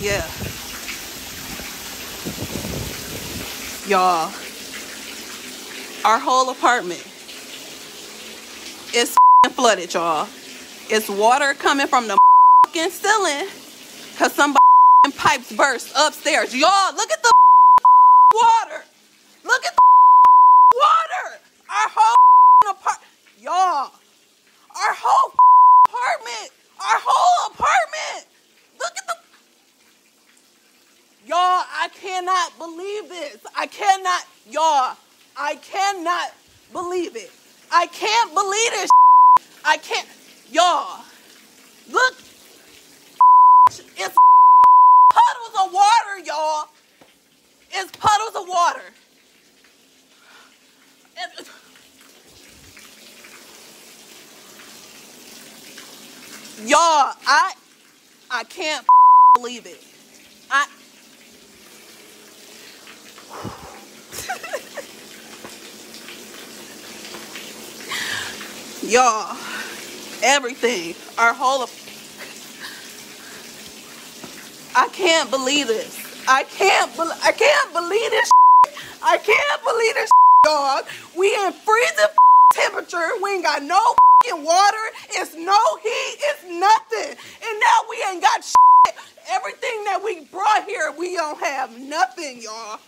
Yeah. Y'all, our whole apartment is flooded, y'all. It's water coming from the ceiling because some pipes burst upstairs. Y'all, look at the water. Look at the water. Our whole apartment. Y'all, our whole apartment. Our whole apartment. Look at the. Y'all, I cannot believe this. I cannot. Y'all, I cannot believe it. I can't believe this. I can't. Y'all, look. It's puddles of water, y'all. It's puddles of water. Y'all, I I can't believe it. I y'all, everything, our whole. I can't believe this. I can't. Be- I can't believe this. Shit. I can't believe this, shit, dog. We in freezing temperature. We ain't got no water. It's no heat. It's nothing. And now we ain't got. Shit. Everything that we brought here, we don't have nothing, y'all.